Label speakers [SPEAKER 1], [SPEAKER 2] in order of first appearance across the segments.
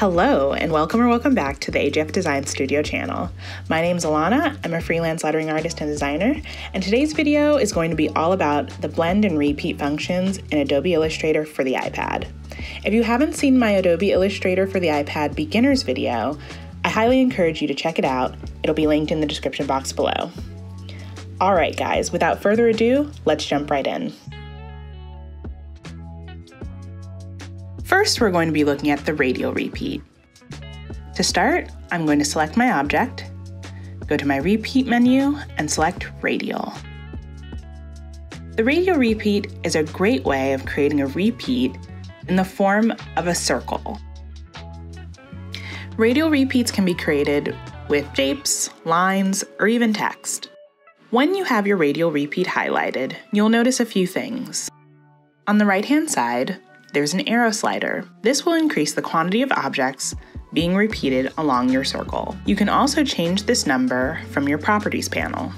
[SPEAKER 1] Hello, and welcome or welcome back to the AGF Design Studio channel. My name is Alanna, I'm a freelance lettering artist and designer, and today's video is going to be all about the blend and repeat functions in Adobe Illustrator for the iPad. If you haven't seen my Adobe Illustrator for the iPad beginners video, I highly encourage you to check it out. It'll be linked in the description box below. Alright guys, without further ado, let's jump right in. First, we're going to be looking at the radial repeat. To start, I'm going to select my object, go to my repeat menu, and select radial. The radial repeat is a great way of creating a repeat in the form of a circle. Radial repeats can be created with shapes, lines, or even text. When you have your radial repeat highlighted, you'll notice a few things. On the right hand side, there's an arrow slider. This will increase the quantity of objects being repeated along your circle. You can also change this number from your Properties panel.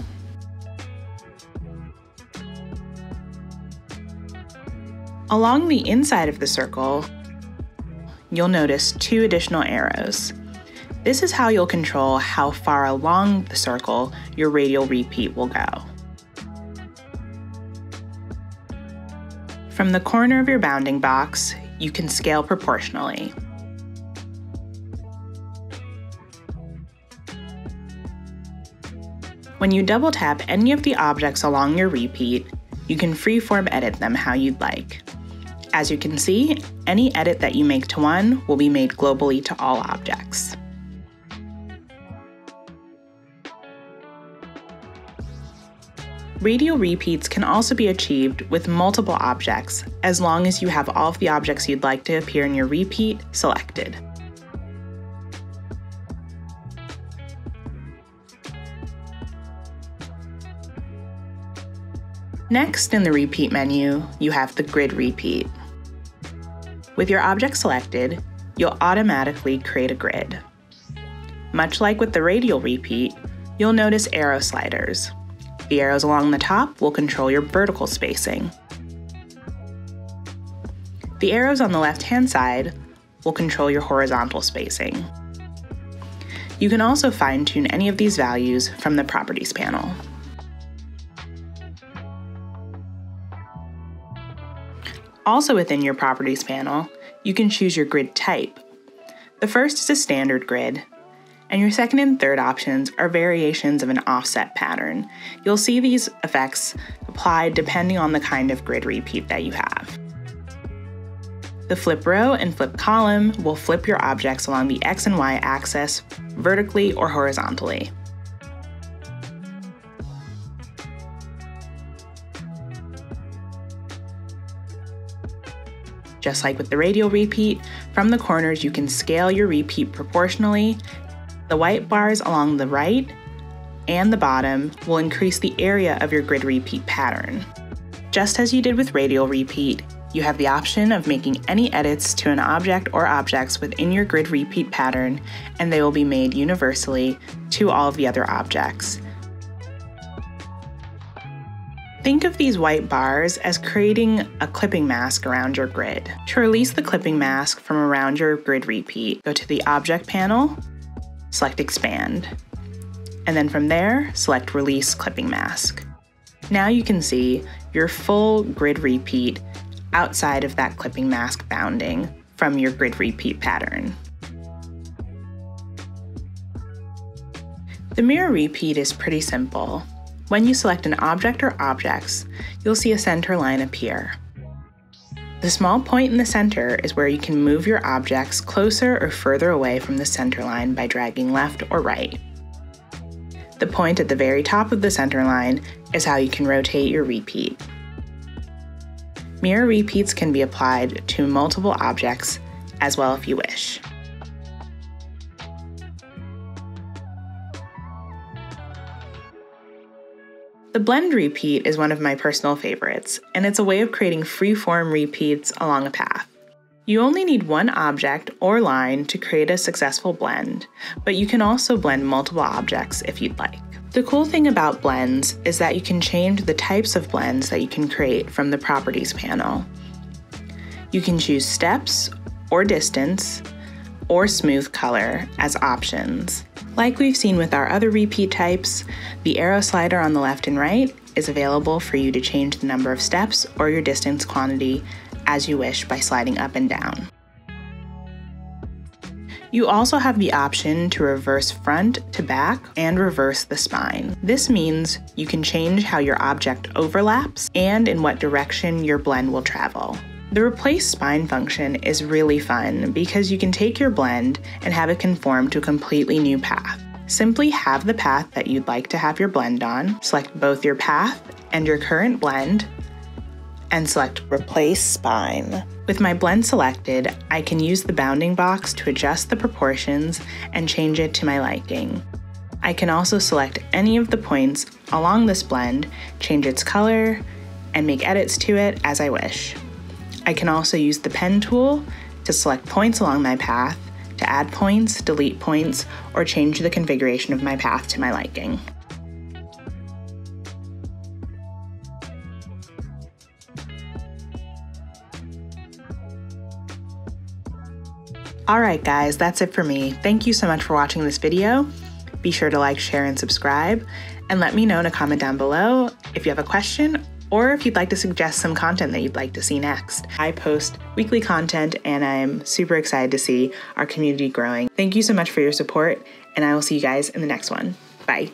[SPEAKER 1] Along the inside of the circle, you'll notice two additional arrows. This is how you'll control how far along the circle your radial repeat will go. From the corner of your bounding box, you can scale proportionally. When you double tap any of the objects along your repeat, you can freeform edit them how you'd like. As you can see, any edit that you make to one will be made globally to all objects. Radial repeats can also be achieved with multiple objects, as long as you have all of the objects you'd like to appear in your repeat selected. Next in the repeat menu, you have the grid repeat. With your object selected, you'll automatically create a grid. Much like with the radial repeat, you'll notice arrow sliders. The arrows along the top will control your vertical spacing. The arrows on the left-hand side will control your horizontal spacing. You can also fine-tune any of these values from the Properties panel. Also within your Properties panel, you can choose your grid type. The first is a standard grid, and your second and third options are variations of an offset pattern. You'll see these effects applied depending on the kind of grid repeat that you have. The flip row and flip column will flip your objects along the X and Y axis vertically or horizontally. Just like with the radial repeat, from the corners you can scale your repeat proportionally the white bars along the right and the bottom will increase the area of your grid repeat pattern. Just as you did with radial repeat, you have the option of making any edits to an object or objects within your grid repeat pattern, and they will be made universally to all of the other objects. Think of these white bars as creating a clipping mask around your grid. To release the clipping mask from around your grid repeat, go to the Object panel, select Expand. And then from there, select Release Clipping Mask. Now you can see your full grid repeat outside of that clipping mask bounding from your grid repeat pattern. The mirror repeat is pretty simple. When you select an object or objects, you'll see a center line appear. The small point in the center is where you can move your objects closer or further away from the center line by dragging left or right. The point at the very top of the center line is how you can rotate your repeat. Mirror repeats can be applied to multiple objects as well if you wish. The blend repeat is one of my personal favorites, and it's a way of creating free-form repeats along a path. You only need one object or line to create a successful blend, but you can also blend multiple objects if you'd like. The cool thing about blends is that you can change the types of blends that you can create from the Properties panel. You can choose steps or distance, or smooth color as options. Like we've seen with our other repeat types, the arrow slider on the left and right is available for you to change the number of steps or your distance quantity as you wish by sliding up and down. You also have the option to reverse front to back and reverse the spine. This means you can change how your object overlaps and in what direction your blend will travel. The replace spine function is really fun because you can take your blend and have it conform to a completely new path. Simply have the path that you'd like to have your blend on, select both your path and your current blend, and select Replace Spine. With my blend selected, I can use the bounding box to adjust the proportions and change it to my liking. I can also select any of the points along this blend, change its color, and make edits to it as I wish. I can also use the pen tool to select points along my path, to add points, delete points, or change the configuration of my path to my liking. Alright guys, that's it for me. Thank you so much for watching this video. Be sure to like, share, and subscribe, and let me know in a comment down below if you have a question or if you'd like to suggest some content that you'd like to see next. I post weekly content and I'm super excited to see our community growing. Thank you so much for your support, and I will see you guys in the next one. Bye.